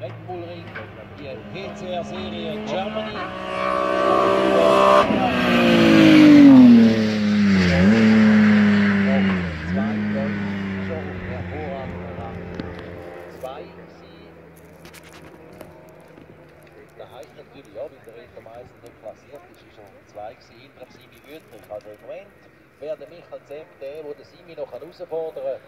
Red Bull Ring, die PCR-Serie Germany. Zwei Golf schon hervorragend Rang. Zwei sie. Das heisst natürlich auch, wenn der Reto Meister nicht passiert ist, ist er zwei gewesen, hinter Simi Wüttrich. Also im Moment wäre der Michael Zemp der, der Simi noch herausfordern kann.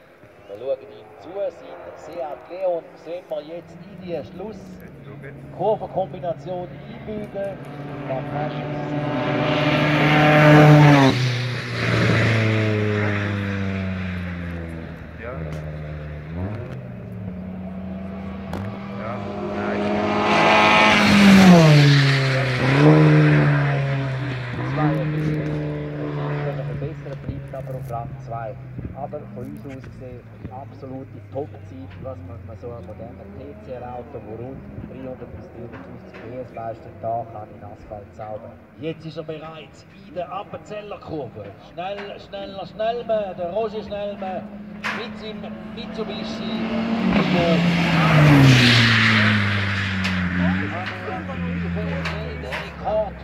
Wir schauen ihm zu, sein Seat Leon sehen wir jetzt in die Schlusskurvenkombination einbügen. Dann kannst du Ja. Ja, nein. verbessern, Rang 2. Aber von uns aus gesehen absolute Top-Zeit, was man so einem modernen TCR-Auto, wo rund 300 bis 350 PS leistet, da kann in Asphalt zaubern. Jetzt ist er bereits in der Appenzeller Kurve. Schnell, schneller, Schnellme, der Roger Schnellme mit seinem Mitsubishi. Der Rekord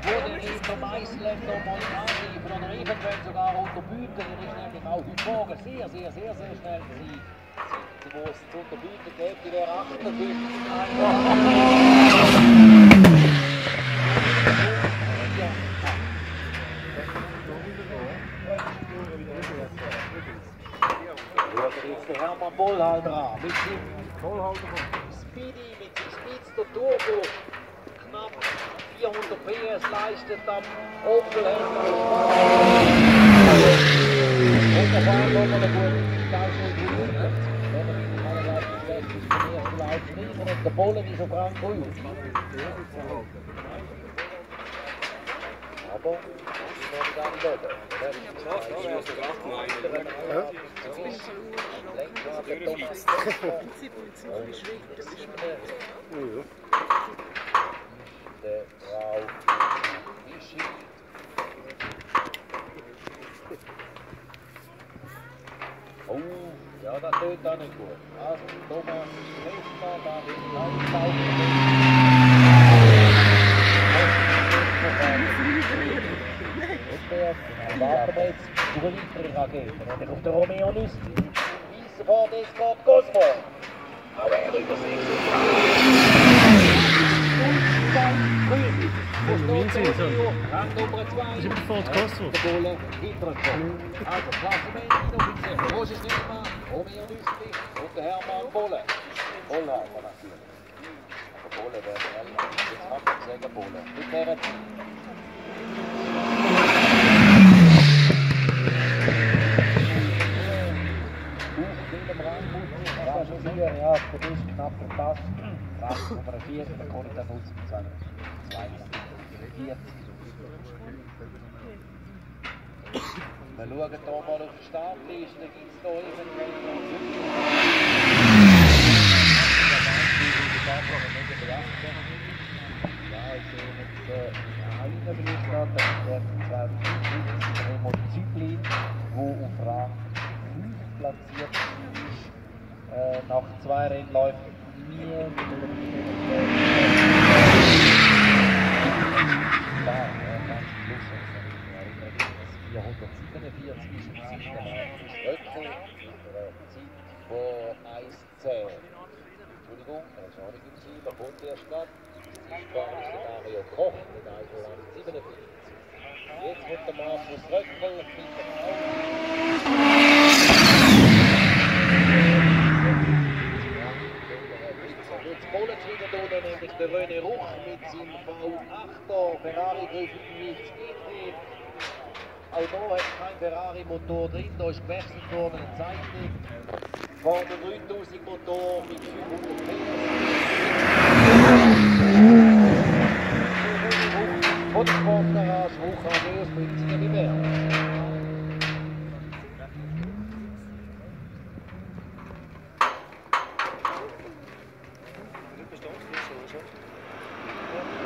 wurde Reto Meissler nochmal angegriffen oder eventuell sogar unter Büten. Er ist nämlich auch heute Morgen sehr, sehr, sehr, sehr schnell gewesen. Die, wo es zu unter Büten gibt, die wäre 58. Schaut er jetzt den Hermann Bollhalter an mit seinem Speedy, mit seinem Speedster Turbo. Knapp 400 PS leistet am Opel Und da fahren wir noch eine gute Zeit Wenn er in der Kanada schlecht ist, den ersten Lauf liefern und der Bollen ist auf Rang 3. Aber das ist noch gar nicht oben. Lenkrad der Thomas Kessler. Der Frau Wischi. Oh, ja, das tut auch nicht gut. Also, Thomas Kessler, da will ich auch Dann warten wir jetzt auf eine weitere Rakete, nämlich auf den Romeo Lüsti. Weißer Ford Escort Cosmo. Aber er übersieht Rang Nummer 2. Ist immer Ford Cosmo. Der Bolle hintergekommen. Also, Klassement inoffiziell. Roger Schneemann, Romeo Lüsti und der Hermann Bolle. Bolle der man sagen Bolle. Mit dieser Ja, das ist knapp verpasst. Rang Nummer 4, da kann ich dann nutzen. Wir schauen hier mal auf die Startliste. Gibt es da Ja, ich sehe jetzt einen Bericht an, das wäre 2050 Remo Zyplin, wo auf Rang 5 platziert ist, nach zwei Rennläufen mir da, 197 Stöckel, vor 1,10. Entschuldigung, das war nicht im Ziel, da kommt der Stadt. Das ist gar der Mario Koch, mit 1,47. Jetzt kommt der Markus Röckel, mit der Polenschwiegerdoden, nämlich der René Ruch mit seinem V8er Ferrari-Griff mit Speedbeat. Auch da hat kein Ferrari-Motor drin, da ist gewechselt worden, eine Zeichnung. Vorne 9000 Motor mit 500 PS. Hotspot-Garage, Wuchernös mit Zierliberg.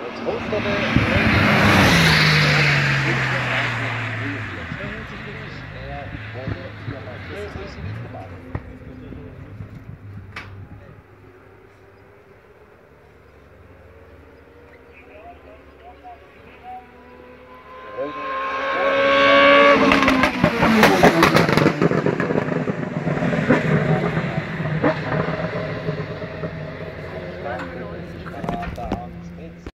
Jetzt hofft er,